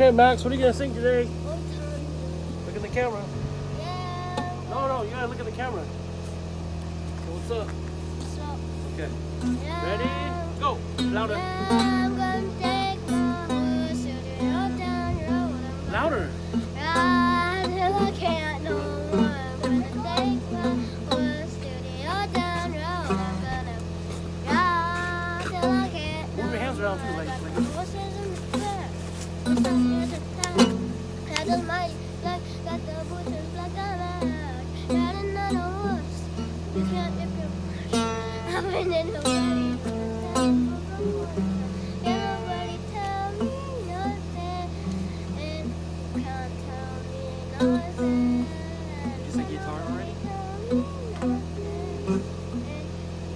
Okay, Max, what are you gonna sing today? Look at the camera. Yeah. No, no, you gotta look at the camera. So what's up? So, Okay. yeah. Ready? Go. Louder. I'm gonna take my horse to the old town road. I'm Louder. Ride till I can't no more. I'm gonna take my horse to the old town road. I'm gonna ride till I can't no Move your hands around too, like- more. like Pedals mighty black. Got the butchers black and black. Riding on a horse. You can't if you I've been in the way. Can't nobody tell me nothing. And you can't tell me nothing. You say guitar already? Tell me nothing.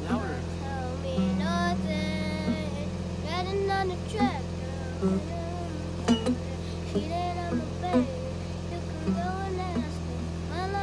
Louder. Tell me nothing. Riding on the. Cheated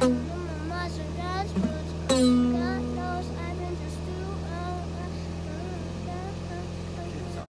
Need you.